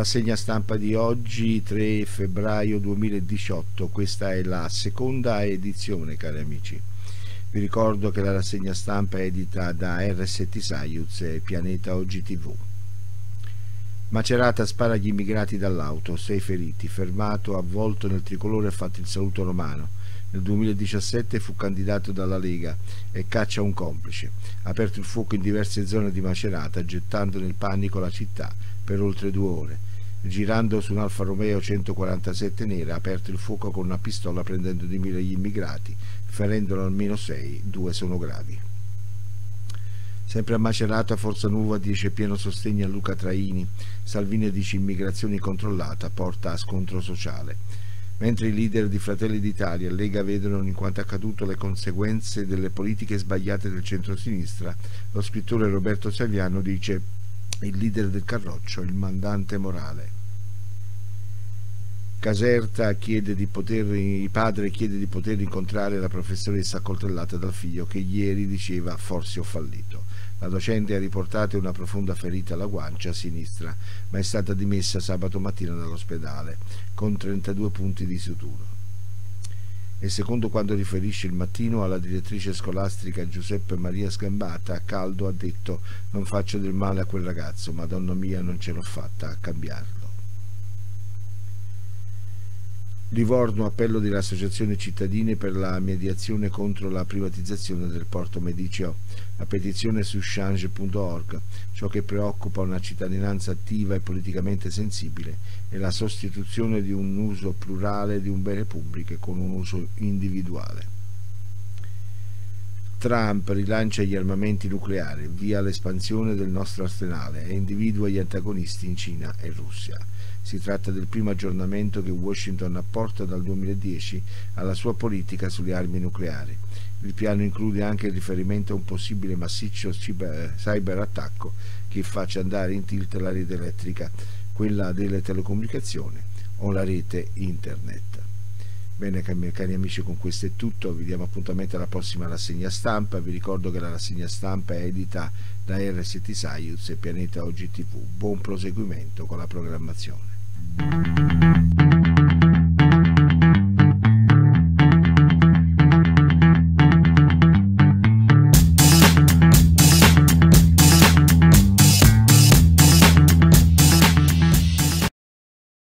Rassegna stampa di oggi 3 febbraio 2018, questa è la seconda edizione cari amici. Vi ricordo che la rassegna stampa è edita da RST Saiuz e Pianeta Oggi TV. Macerata spara agli immigrati dall'auto, sei feriti, fermato, avvolto nel tricolore e fatto il saluto romano. Nel 2017 fu candidato dalla Lega e caccia un complice. Ha aperto il fuoco in diverse zone di Macerata, gettando nel panico la città per oltre due ore. Girando su un Alfa Romeo 147 nera, ha aperto il fuoco con una pistola prendendo di mira gli immigrati, ferendolo almeno sei, due sono gravi. Sempre a Macerata, Forza Nuova dice pieno sostegno a Luca Traini, Salvini dice immigrazione controllata, porta a scontro sociale. Mentre i leader di Fratelli d'Italia e Lega vedono in quanto accaduto le conseguenze delle politiche sbagliate del centro-sinistra, lo scrittore Roberto Saviano dice il leader del Carroccio, il mandante morale. Caserta chiede di poter, il padre chiede di poter incontrare la professoressa accoltellata dal figlio che ieri diceva forse ho fallito. La docente ha riportato una profonda ferita alla guancia sinistra, ma è stata dimessa sabato mattina dall'ospedale con 32 punti di sutura e secondo quanto riferisce il mattino alla direttrice scolastica Giuseppe Maria Scambata, Caldo ha detto non faccio del male a quel ragazzo, ma donna mia non ce l'ho fatta a cambiarlo. Livorno, appello delle associazioni cittadine per la mediazione contro la privatizzazione del porto Medicio. La petizione su change.org. Ciò che preoccupa una cittadinanza attiva e politicamente sensibile è la sostituzione di un uso plurale di un bene pubblico con un uso individuale. Trump rilancia gli armamenti nucleari, via l'espansione del nostro arsenale e individua gli antagonisti in Cina e Russia. Si tratta del primo aggiornamento che Washington apporta dal 2010 alla sua politica sulle armi nucleari. Il piano include anche il riferimento a un possibile massiccio cyberattacco che faccia andare in tilt la rete elettrica, quella delle telecomunicazioni o la rete internet. Bene cari amici con questo è tutto, vi diamo appuntamento alla prossima rassegna stampa, vi ricordo che la rassegna stampa è edita da RST Science e Pianeta Oggi TV. Buon proseguimento con la programmazione.